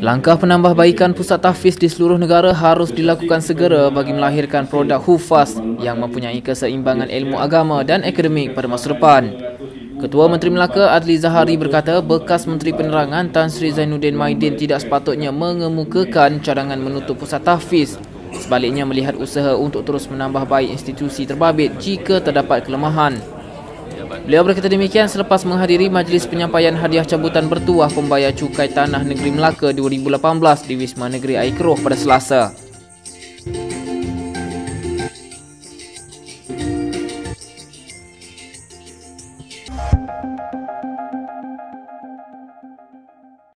Langkah penambahbaikan pusat tahfiz di seluruh negara harus dilakukan segera bagi melahirkan produk hufaz yang mempunyai keseimbangan ilmu agama dan akademik pada masa depan. Ketua Menteri Melaka Adli Zahari berkata bekas Menteri Penerangan Tan Sri Zainuddin Maidin tidak sepatutnya mengemukakan cadangan menutup pusat tahfiz. Sebaliknya melihat usaha untuk terus menambah baik institusi terbabit jika terdapat kelemahan. Beliau berkata demikian selepas menghadiri majlis penyampaian hadiah cabutan bertuah pembayar cukai tanah negeri Melaka 2018 di Wisma Negeri Aikroh pada Selasa.